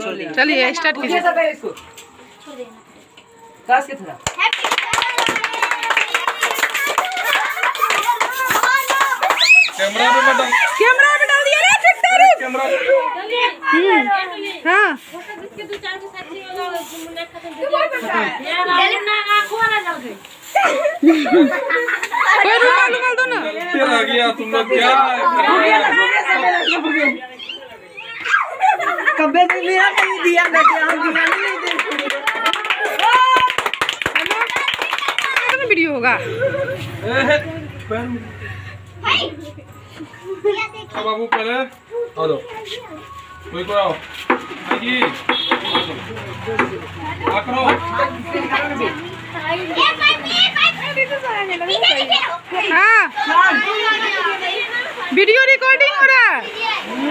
चलिए स्टार्ट कीजिए। इसको। काश के थोड़ा। कैमरा मत डाल। कैमरा में डाल दिया रे ठीक तेरी। कैमरा हाँ कोई रुमाल रुमाल दो ना। रह गया तुम लोग क्या कब्बे से मेरा नहीं दिया मैं क्या हम दिया नहीं दे वीडियो होगा? अब बाबू पहले आ दो। कोई को आओ। आइए आ करो हाँ। वीडियो रिकॉर्डिंग हो रहा है। आ